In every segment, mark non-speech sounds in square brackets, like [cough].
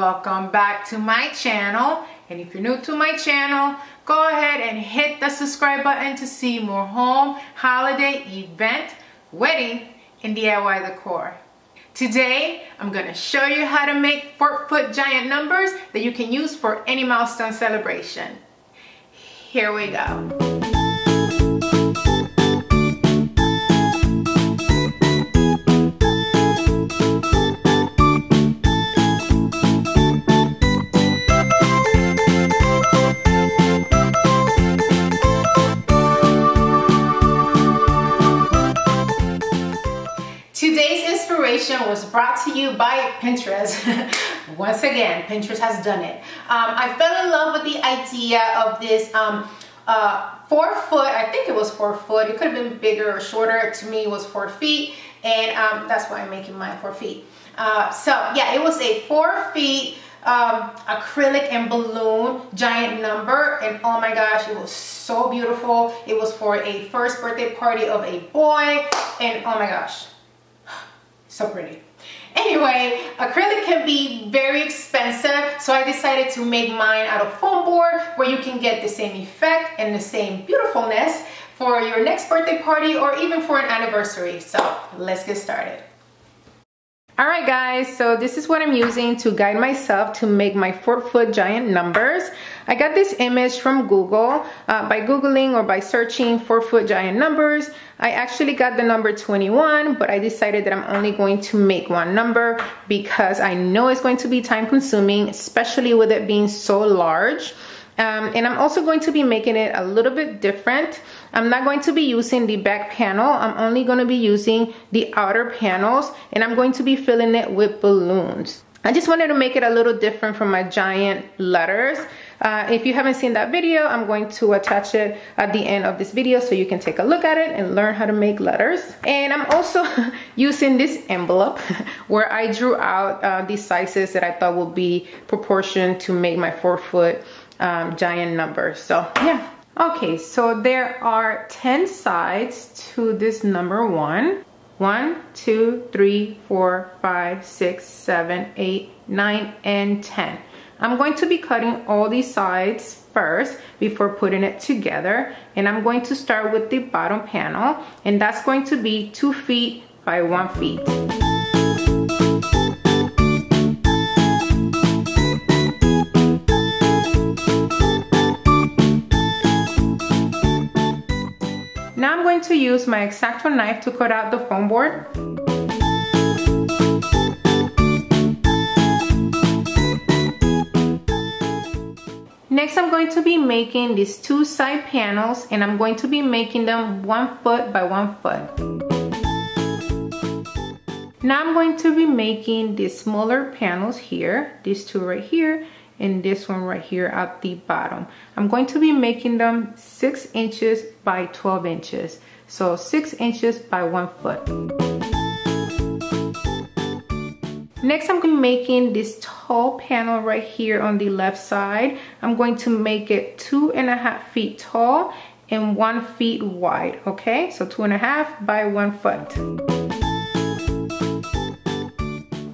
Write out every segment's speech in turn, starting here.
back to my channel. And if you're new to my channel, go ahead and hit the subscribe button to see more home, holiday, event, wedding, and DIY decor. Today, I'm gonna show you how to make four foot giant numbers that you can use for any milestone celebration. Here we go. Was brought to you by Pinterest. [laughs] Once again, Pinterest has done it. Um, I fell in love with the idea of this um, uh, four foot, I think it was four foot. It could have been bigger or shorter. To me, it was four feet. And um, that's why I'm making mine four feet. Uh, so yeah, it was a four feet um, acrylic and balloon giant number and oh my gosh it was so beautiful it was for a first birthday party of a boy and oh my gosh so pretty. Anyway, acrylic can be very expensive, so I decided to make mine out of foam board where you can get the same effect and the same beautifulness for your next birthday party or even for an anniversary. So let's get started. All right guys, so this is what I'm using to guide myself to make my four foot giant numbers. I got this image from Google. Uh, by Googling or by searching four foot giant numbers, I actually got the number 21, but I decided that I'm only going to make one number because I know it's going to be time consuming, especially with it being so large. Um, and I'm also going to be making it a little bit different. I'm not going to be using the back panel. I'm only going to be using the outer panels and I'm going to be filling it with balloons. I just wanted to make it a little different from my giant letters. Uh, if you haven't seen that video, I'm going to attach it at the end of this video so you can take a look at it and learn how to make letters. And I'm also [laughs] using this envelope [laughs] where I drew out uh, these sizes that I thought would be proportioned to make my four foot um, giant number. So yeah. Okay, so there are 10 sides to this number one. One, two, three, four, five, six, seven, eight, nine, and 10. I'm going to be cutting all these sides first before putting it together. And I'm going to start with the bottom panel. And that's going to be two feet by one feet. Now I'm going to use my X-Acto knife to cut out the foam board. Next, I'm going to be making these two side panels and I'm going to be making them one foot by one foot. Now I'm going to be making the smaller panels here, these two right here, and this one right here at the bottom. I'm going to be making them six inches by 12 inches. So six inches by one foot. Next, I'm going to be making this tall panel right here on the left side. I'm going to make it two and a half feet tall and one feet wide, okay? So two and a half by one foot.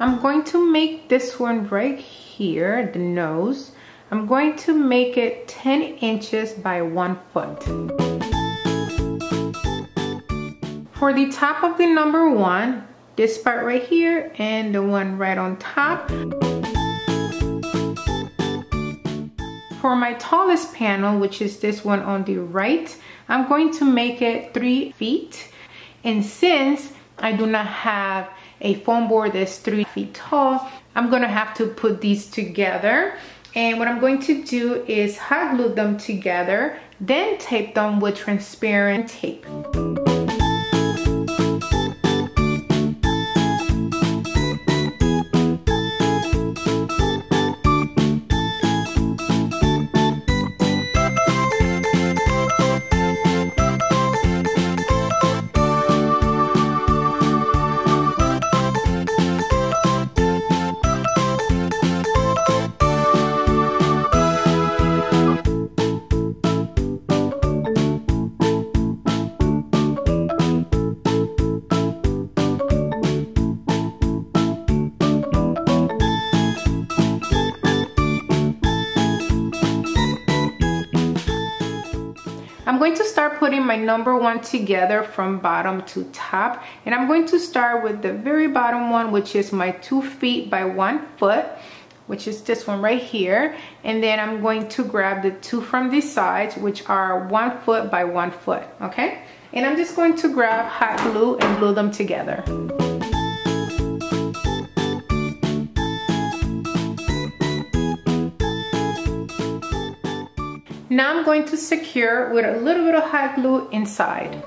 I'm going to make this one right here, the nose. I'm going to make it 10 inches by one foot. For the top of the number one, this part right here and the one right on top. For my tallest panel, which is this one on the right, I'm going to make it three feet. And since I do not have a foam board that's three feet tall, I'm gonna have to put these together. And what I'm going to do is hot glue them together, then tape them with transparent tape. Going to start putting my number one together from bottom to top. And I'm going to start with the very bottom one, which is my two feet by one foot which is this one right here and then I'm going to grab the two from these sides which are one foot by one foot okay and I'm just going to grab hot glue and glue them together Now I'm going to secure with a little bit of hot glue inside.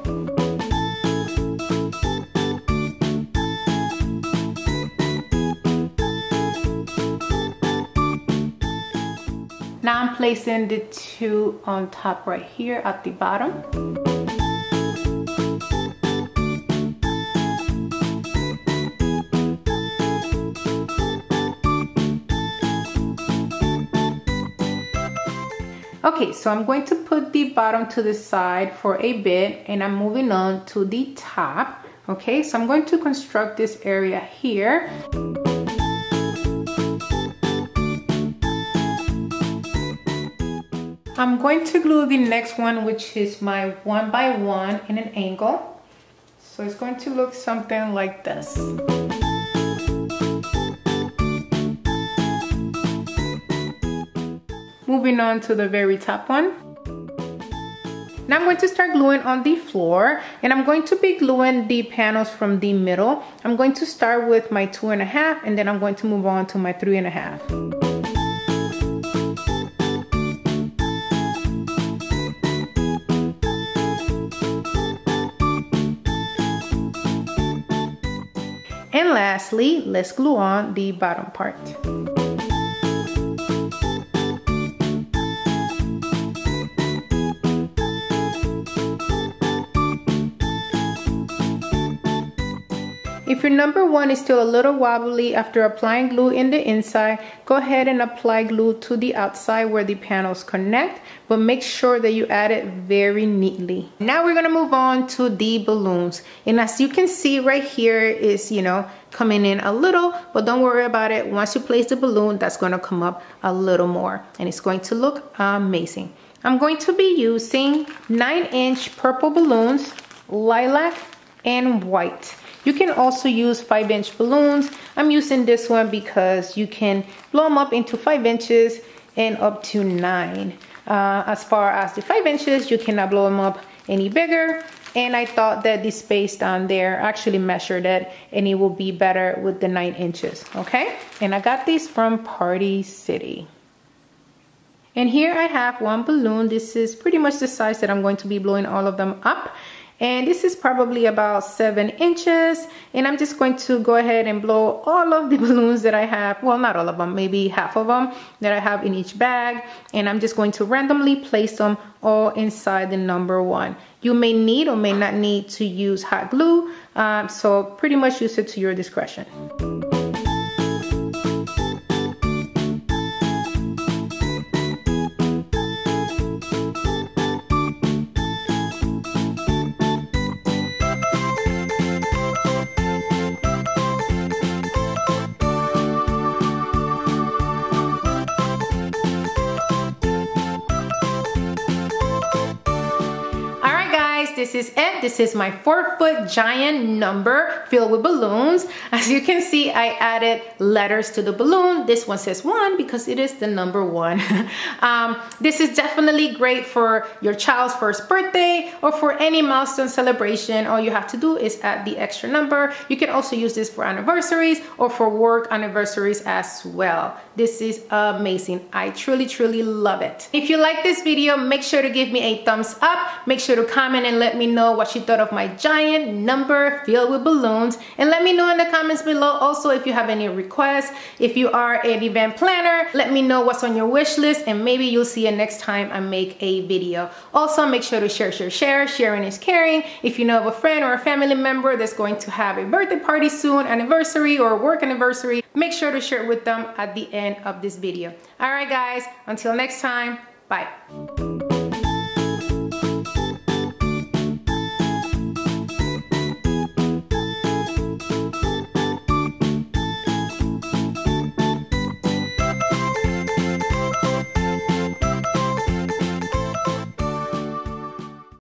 Now I'm placing the two on top right here at the bottom. Okay, so I'm going to put the bottom to the side for a bit and I'm moving on to the top. Okay, so I'm going to construct this area here. I'm going to glue the next one, which is my one by one in an angle. So it's going to look something like this. Moving on to the very top one. Now I'm going to start gluing on the floor and I'm going to be gluing the panels from the middle. I'm going to start with my two and a half and then I'm going to move on to my three and a half. And lastly, let's glue on the bottom part. If your number one is still a little wobbly after applying glue in the inside, go ahead and apply glue to the outside where the panels connect, but make sure that you add it very neatly. Now we're gonna move on to the balloons. And as you can see right here is, you know, coming in a little, but don't worry about it. Once you place the balloon, that's gonna come up a little more and it's going to look amazing. I'm going to be using nine inch purple balloons, lilac, and white. You can also use 5 inch balloons. I'm using this one because you can blow them up into 5 inches and up to 9. Uh, as far as the 5 inches, you cannot blow them up any bigger. And I thought that the space down there actually measured it and it will be better with the 9 inches, okay? And I got these from Party City. And here I have one balloon. This is pretty much the size that I'm going to be blowing all of them up and this is probably about seven inches. And I'm just going to go ahead and blow all of the [laughs] balloons that I have. Well not all of them maybe half of them that I have in each bag. And I'm just going to randomly place them all inside the number one. You may need or may not need to use hot glue. Um, so pretty much use it to your discretion this is it. This is my four foot giant number filled with balloons. As you can see, I added letters to the balloon. This one says one because it is the number one. [laughs] um, this is definitely great for your child's first birthday or for any milestone celebration. All you have to do is add the extra number. You can also use this for anniversaries or for work anniversaries as well. This is amazing. I truly, truly love it. If you like this video, make sure to give me a thumbs up. Make sure to comment and let me know what you thought of my giant number filled with balloons. And let me know in the comments below also if you have any requests. If you are an event planner, let me know what's on your wish list and maybe you'll see it next time I make a video. Also, make sure to share, share, share. Sharing is caring. If you know of a friend or a family member that's going to have a birthday party soon, anniversary or work anniversary, make sure to share it with them at the end of this video. All right, guys, until next time, bye.